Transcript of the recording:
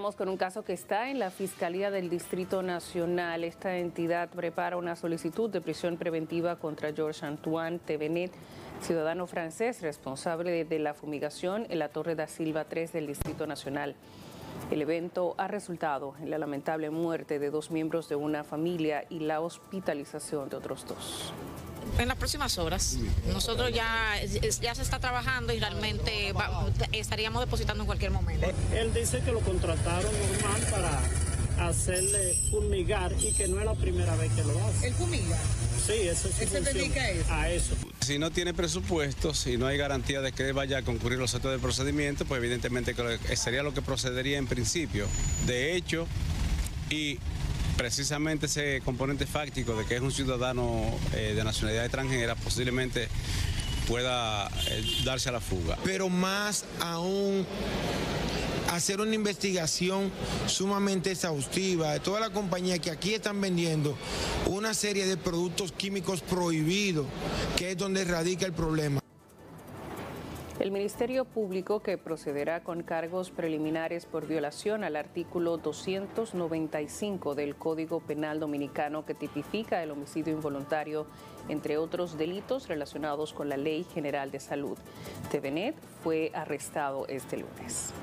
Con un caso que está en la Fiscalía del Distrito Nacional. Esta entidad prepara una solicitud de prisión preventiva contra Georges Antoine Tevenet, ciudadano francés responsable de la fumigación en la Torre da Silva 3 del Distrito Nacional. El evento ha resultado en la lamentable muerte de dos miembros de una familia y la hospitalización de otros dos. En las próximas horas. Nosotros ya, ya se está trabajando y realmente va- estaríamos depositando en cualquier momento. Él dice que lo contrataron normal para hacerle fumigar y que no es la primera vez que lo hace. ¿El fumiga? Sí, eso es ¿Él se dedica a eso? A eso. Si no tiene presupuesto, si no hay garantía de que vaya a concurrir los actos de procedimiento, pues evidentemente que lo- sería lo que procedería en principio. De hecho, y precisamente ese componente fáctico de que es un ciudadano eh, de nacionalidad extranjera, posiblemente pueda eh, darse a la fuga. pero más aún hacer una investigación sumamente exhaustiva de toda la compañía que aquí están vendiendo una serie de productos químicos prohibidos, que es donde radica el problema. El Ministerio Público, que procederá con cargos preliminares por violación al artículo 295 del Código Penal Dominicano que tipifica el homicidio involuntario, entre otros delitos relacionados con la Ley General de Salud. Tevenet fue arrestado este lunes.